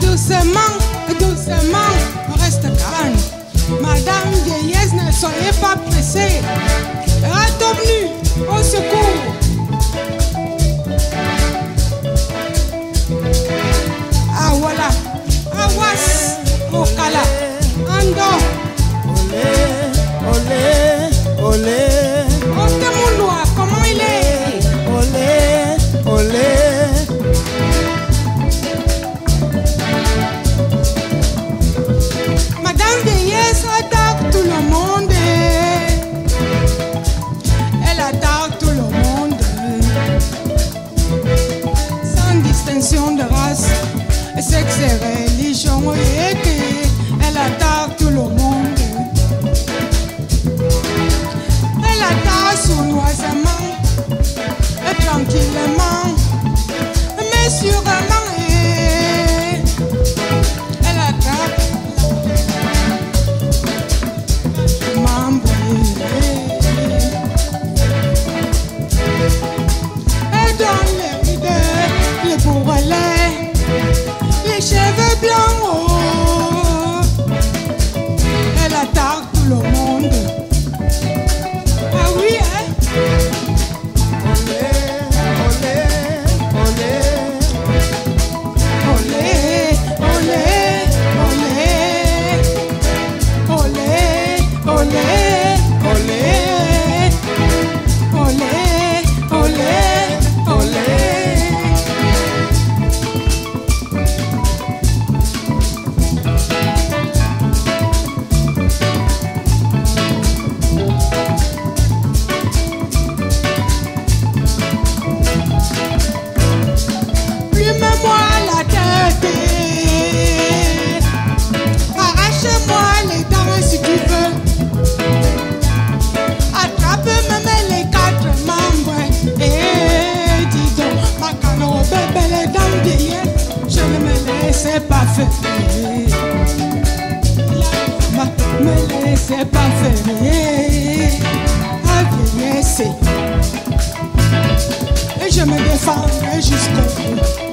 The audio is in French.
doucement, doucement. Madame Vieillesse ne soyez pas pressée. Ratons-nous au secours. c'est pas fermé. Avigné, c'est. Et je me défends jusqu'au bout.